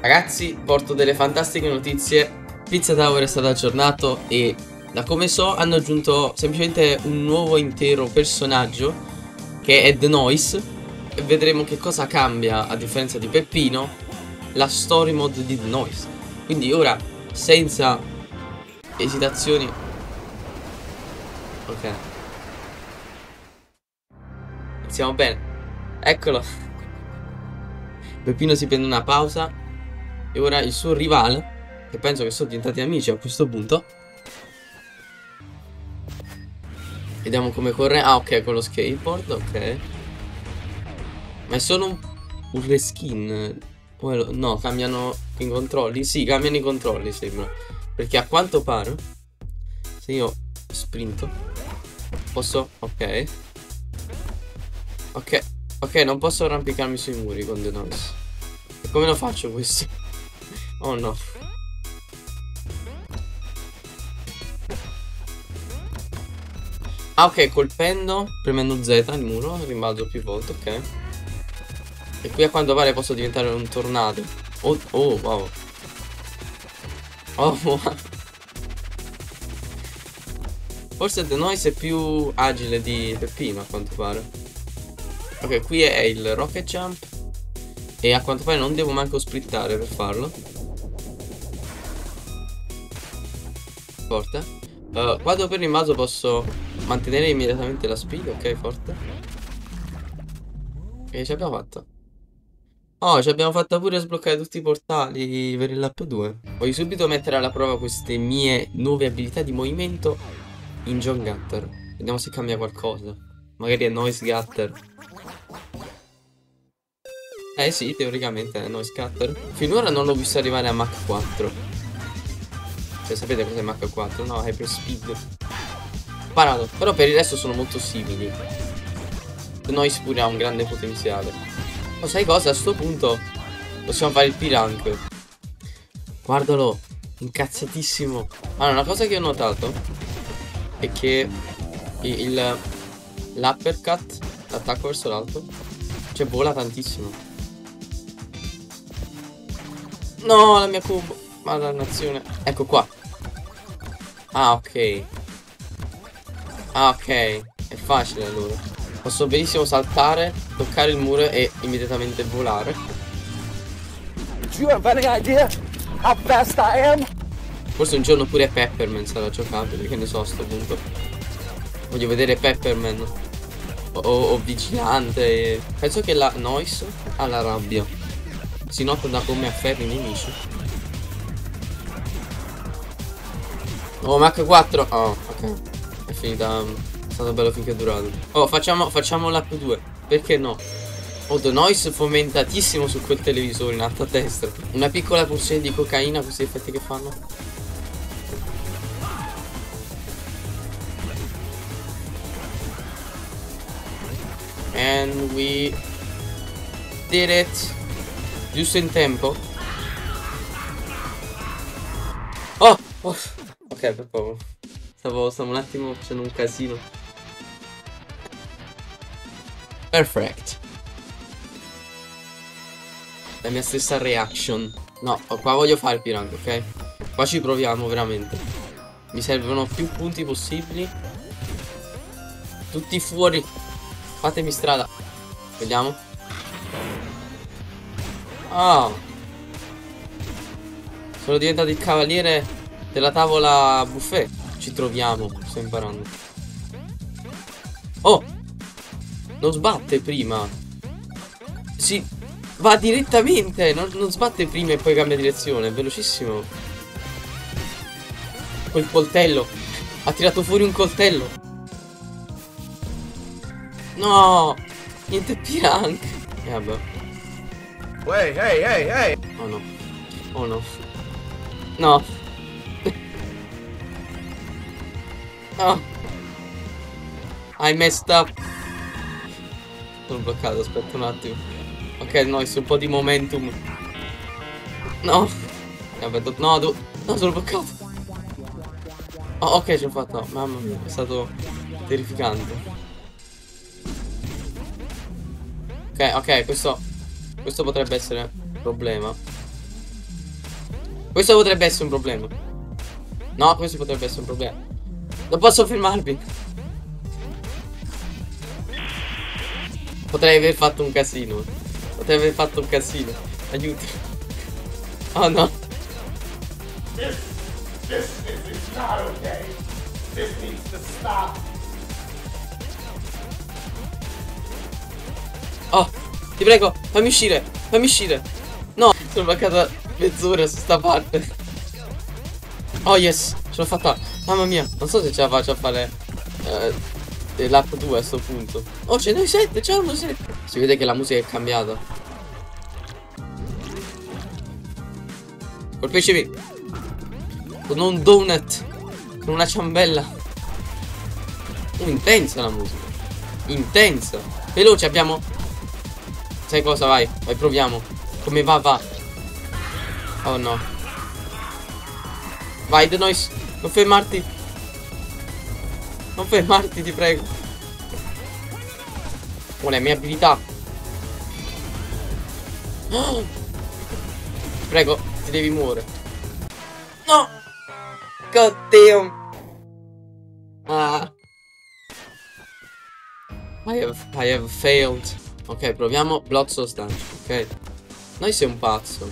Ragazzi, porto delle fantastiche notizie. Pizza Tower è stato aggiornato e da come so hanno aggiunto semplicemente un nuovo intero personaggio che è The Noise e vedremo che cosa cambia a differenza di Peppino la story mode di The Noise. Quindi ora senza esitazioni Ok. Iniziamo bene. Eccolo. Peppino si prende una pausa e ora il suo rivale, che penso che sono diventati amici a questo punto. Vediamo come corre. Ah, ok, con lo skateboard, ok. Ma è solo un, un reskin. No, cambiano i controlli. Sì, cambiano i controlli, sembra. Perché a quanto pare, se io sprinto, posso... Ok. Ok. Ok, non posso arrampicarmi sui muri con The Noise. E come lo faccio questo? Oh no. Ah ok, colpendo, premendo Z il muro, rimbalzo più volte, ok. E qui a quanto pare posso diventare un tornado. Oh, oh wow. Oh wow. Forse The Noise è più agile di Peppino a quanto pare. Ok, qui è il rocket jump. E a quanto pare non devo manco splittare per farlo. Forte. Uh, quando per il maso posso mantenere immediatamente la speed, ok, forte. E ci abbiamo fatto. Oh, ci abbiamo fatto pure sbloccare tutti i portali per il lap 2. Voglio subito mettere alla prova queste mie nuove abilità di movimento in John Gutter. Vediamo se cambia qualcosa. Magari è Noise Gutter. Eh sì, teoricamente è Noise Gutter. Finora non l'ho visto arrivare a Mach 4. Cioè sapete cos'è Mach 4? No, Hyper Speed. Parato. Però per il resto sono molto simili. Noise pure ha un grande potenziale. Ma sai cosa? A sto punto possiamo fare il P-Rank. Guardalo. Incazzatissimo. Allora, una cosa che ho notato è che il l'uppercut, l'attacco verso l'alto, cioè vola tantissimo. No, la mia cubo. Madannazione. Ecco qua. Ah, ok. Ah, ok. È facile allora. Posso benissimo saltare, toccare il muro e immediatamente volare. Forse un giorno pure Pepperman sarà giocabile, che ne so a sto punto. Voglio vedere Pepperman. O, o Vigilante. Penso che la Noise ha la rabbia. Si nota da come afferri i nemici. Oh, Mach 4. Oh, ok. È finita. È stato bello finché è durato. Oh, facciamo, facciamo l'app 2. Perché no? Oh, The Noise fomentatissimo su quel televisore in alto a destra. Una piccola porzione di cocaina, questi effetti che fanno. And we did it. Giusto in tempo. Oh! oh. Ok, per poco. Stavo, stavo un attimo facendo un casino. Perfect. La mia stessa reaction. No, qua voglio fare il piranha, ok? Qua ci proviamo veramente. Mi servono più punti possibili. Tutti fuori. Fatemi strada. Vediamo. Ah. Sono diventato il cavaliere della tavola buffet ci troviamo. Sto imparando. Oh! Non sbatte prima. Si va direttamente. Non, non sbatte prima e poi cambia direzione. È velocissimo. Quel coltello. Ha tirato fuori un coltello. No! Niente pirank. E eh, vabbè. Hey, hey, hey, hey! Oh no. Oh no. No. Oh. I messed up. Sono bloccato, aspetta un attimo. Ok, no, un po' di momentum. No. No, do... no, sono bloccato. Oh, ok, ce l'ho fatta. Mamma mia, è stato terrificante. Ok, ok, questo... Questo potrebbe essere un problema. Questo potrebbe essere un problema. No, questo potrebbe essere un problema. Non posso fermarmi. Potrei aver fatto un casino. Potrei aver fatto un casino. Aiuto. Oh no. This, this is not okay. This needs to stop. Oh, ti prego, fammi uscire. Fammi uscire. No, sono mancata mezz'ora su sta parte. Oh yes, ce l'ho fatta. Mamma mia, non so se ce la faccio a fare eh, l'app 2 a sto punto. Oh, ce ne 7, ce ne 7. Si vede che la musica è cambiata. Colpiscimi. Con un donut. Con una ciambella. Oh, intensa la musica. Intensa. Veloce, abbiamo... Sai cosa, vai. Vai, proviamo. Come va, va. Oh no. Vai, The Noise. Non fermarti. Non fermarti, ti prego. Oh, le mie abilità. Oh. Prego, ti devi muovere. No! God damn. Ah. I have, I have failed. Ok, proviamo Blood Substance, ok? Noi sei un pazzo.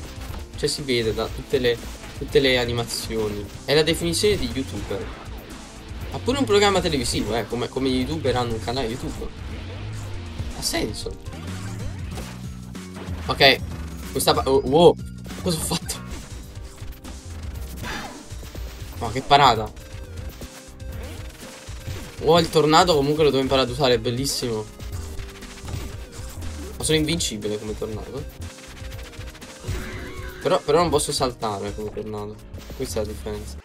Cioè si vede da tutte le, tutte le animazioni. È la definizione di youtuber. Ha pure un programma televisivo, eh, come, come gli youtuber hanno un canale YouTube. Ha senso. Ok, questa... Oh, wow, cosa ho fatto? Ma che parata. Oh, il tornado comunque lo devo imparare ad usare, è bellissimo. Ma sono invincibile come tornado. Però, però non posso saltare come tornado. Questa è la differenza.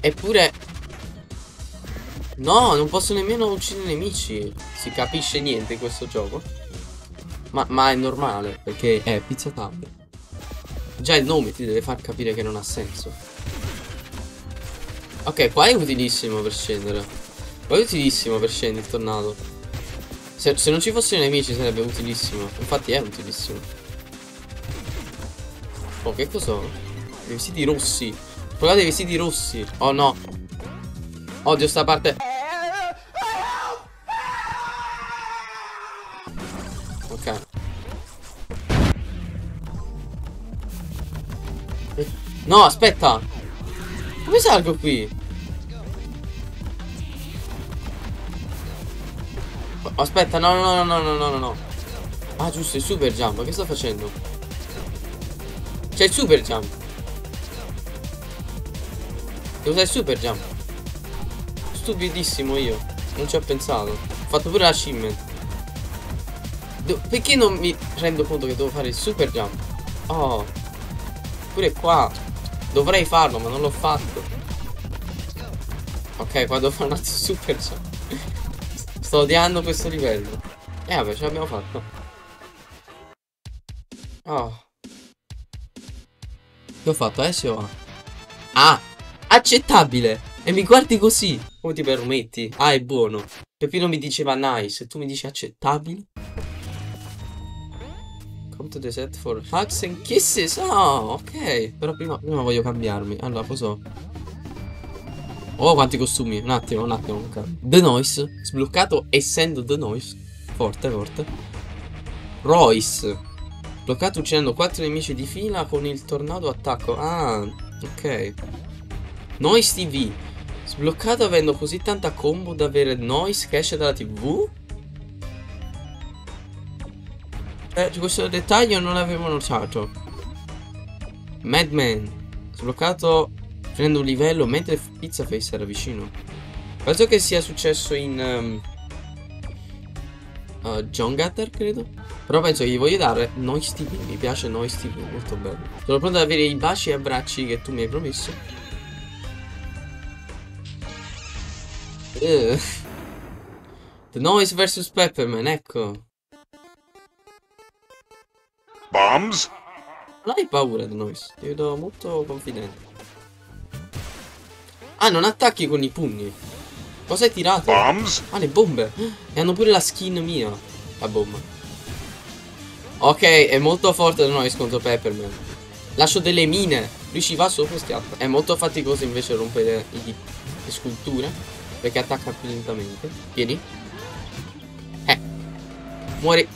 Eppure... No, non posso nemmeno uccidere nemici. Si capisce niente in questo gioco. Ma, ma è normale, perché è pizza tab. Già il nome ti deve far capire che non ha senso. Ok, qua è utilissimo per scendere. Qua è utilissimo per scendere il tornado. Se, se non ci fossero nemici sarebbe utilissimo. Infatti è utilissimo. Oh, che cos'ho? I vestiti rossi. Guardate i vestiti rossi. Oh no. Odio sta parte. Ok. No, aspetta. Come salgo qui? Aspetta, no, no, no, no, no, no, no. Ah, giusto, è super jump. Che sto facendo? C'è il super jump. Devo usare il super jump. Stupidissimo io. Non ci ho pensato. Ho fatto pure l'achievement. Do perché non mi rendo conto che devo fare il super jump? Oh. Pure qua. Dovrei farlo, ma non l'ho fatto. Ok, qua devo fare un altro super jump. Sto odiando questo livello. Eh vabbè, ce l'abbiamo fatto. Oh. Che ho fatto? S o A? Ah! Accettabile! E mi guardi così! Come ti permetti? Ah, è buono. Peppino mi diceva nice, e tu mi dici accettabile? Come to the set for hugs and kisses. Oh, ok. Però prima, prima voglio cambiarmi. Allora, cosa Oh, quanti costumi. Un attimo, un attimo. The Noise. Sbloccato essendo The Noise. Forte, forte. Royce. Bloccato uccidendo 4 nemici di fila con il tornado attacco. Ah, ok. Noise TV. Sbloccato avendo così tanta combo da avere Noise che esce dalla TV? Eh, questo dettaglio non l'avevo notato. Madman. Sbloccato prendendo un livello mentre Pizza Face era vicino. Penso che sia successo in... Um, uh, John Gutter, credo. Però penso che gli voglio dare Noise TV. Mi piace Noise TV, molto bello. Sono pronto ad avere i baci e abbracci che tu mi hai promesso. Uh. The Noise vs Pepperman, ecco. Bombs? Non hai paura The Noise, ti vedo molto confidente. Ah, non attacchi con i pugni. Cosa hai tirato? Bombs? Ah, le bombe. E hanno pure la skin mia. La bomba. Ok, è molto forte The Noise contro Pepperman. Lascio delle mine. Lui ci va sopra e schiatta. È molto faticoso invece rompere i, le sculture. Perché attacca più lentamente. Vieni. Eh. Muori.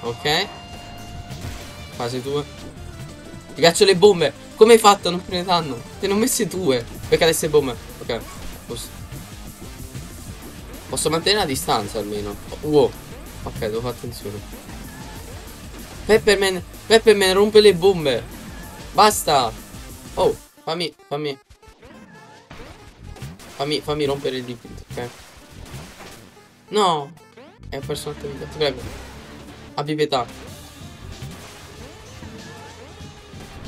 Ok. Fase 2. Ti caccio le bombe. Come hai fatto a non prendere danno? Te ne ho messe due. Per cadere le bombe. Ok. Posso... Posso mantenere la distanza almeno. Wow. Ok, devo fare attenzione. Pepperman. Pepperman rompe le bombe. Basta. Oh, fammi, fammi. Fammi, fammi rompere il dipinto, ok? No. È un personaggio vita, ti prego. Abbi pietà.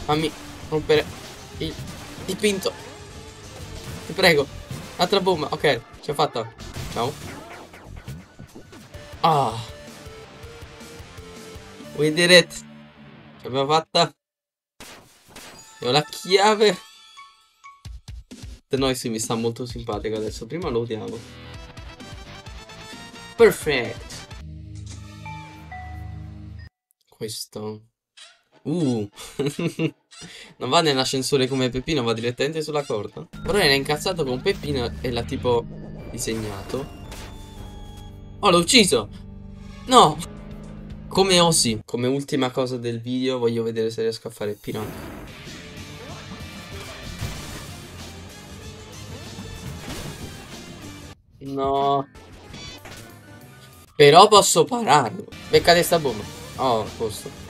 Fammi rompere il dipinto. Ti prego. Altra bomba. Ok, ce l'ho fatta. Ciao. Ah. We did it. Ce l'abbiamo fatta. E ho la chiave. The Noise mi sta molto simpatico adesso. Prima lo odiavo. Perfect. Questo. Uh. non va nell'ascensore come Peppino, va direttamente sulla corda. Però era incazzato con Peppino e l'ha tipo disegnato. Oh, l'ho ucciso! No! Come osi. Come ultima cosa del video voglio vedere se riesco a fare il. No. Però posso pararlo. Beccate sta bomba. Oh, posto.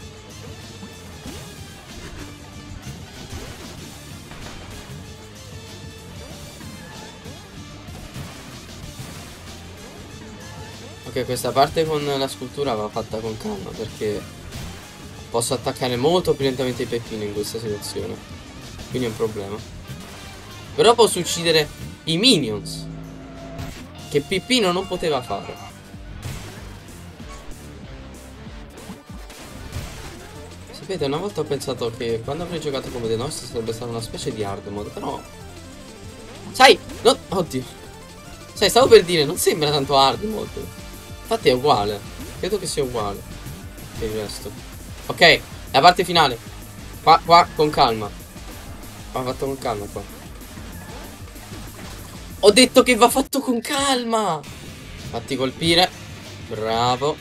Ok, questa parte con la scultura va fatta con calma perché posso attaccare molto più lentamente i peppini in questa situazione. Quindi è un problema. Però posso uccidere i minions. Che Pippino non poteva fare. Sapete, una volta ho pensato che quando avrei giocato come The Noise sarebbe stata una specie di hard mode, però... Sai, no... Oddio. Sai, stavo per dire, non sembra tanto hard mode. Infatti è uguale. Credo che sia uguale. Per il resto. Ok, la parte finale. Qua, qua, con calma. Va fatto con calma qua. Ho detto che va fatto con calma. Fatti colpire. Bravo.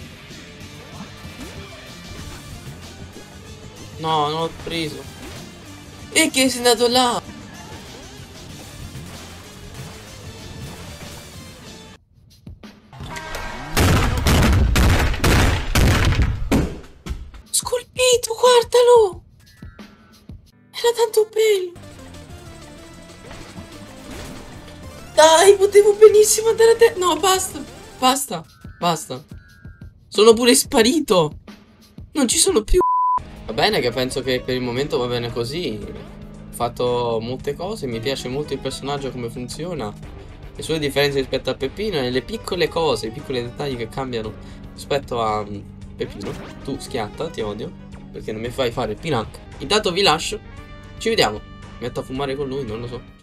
No, non l'ho preso. E che sei andato là? Benissimo andare a te. No, basta. Basta. Basta. Sono pure sparito. Non ci sono più. Va bene che penso che per il momento va bene così. Ho fatto molte cose. Mi piace molto il personaggio, come funziona. Le sue differenze rispetto a Peppino e le piccole cose, i piccoli dettagli che cambiano rispetto a mm, Peppino. Tu schiatta, ti odio. Perché non mi fai fare il pinank. Intanto vi lascio. Ci vediamo. Metto a fumare con lui, non lo so.